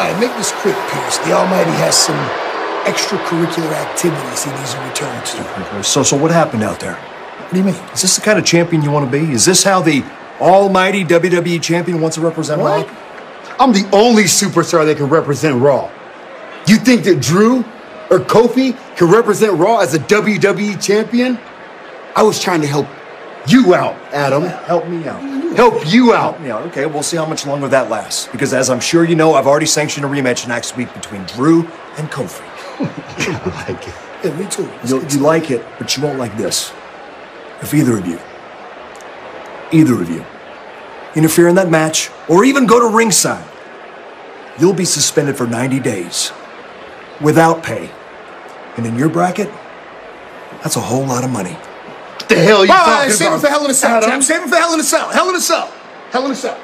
right, make this quick, Pearce. The Almighty has some extracurricular activities he needs to return to. So, so what happened out there? What do you mean? Is this the kind of champion you want to be? Is this how the almighty WWE champion wants to represent What? Raw? I'm the only superstar that can represent Raw. You think that Drew or Kofi can represent Raw as a WWE champion? I was trying to help you out, Adam. Help me out. Help you out. Yeah, okay, we'll see how much longer that lasts. Because as I'm sure you know, I've already sanctioned a rematch next week between Drew and Kofi. I like it. Yeah, me too. You'll, you like it, but you won't like this. If either of you, either of you, interfere in that match or even go to ringside, you'll be suspended for 90 days without pay. And in your bracket, that's a whole lot of money. The hell you right, talking save it about? for Hell in a Cell. Save it for Hell in a Cell. Hell in a Cell. Hell in a Cell.